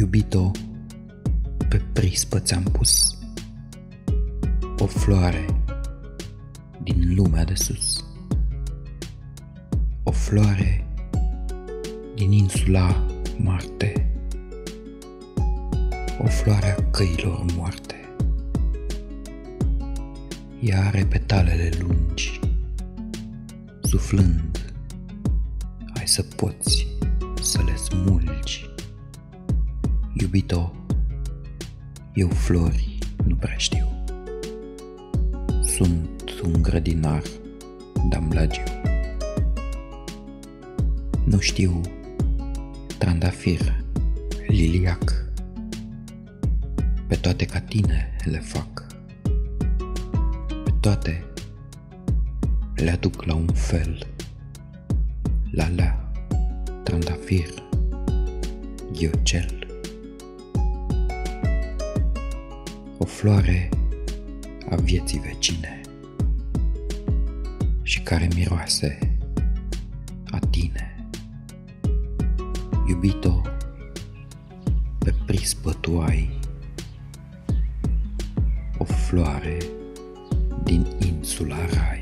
Iubito, pe prispă ți-am pus o floare din lumea de sus. O floare din insula Marte. O floare a căilor moarte. Ea are petalele lungi, suflând, ai să poți să le smulgi. Iubito, eu flori nu prea știu. Sunt un grădinar damblagiu. Nu știu trandafir, liliac, pe toate ca tine le fac. Pe toate le aduc la un fel. La la, trandafir, ghiocel. O floare a vieții vecine și care miroase a tine. Iubito, pe prispă tu ai o floare din insula Rai.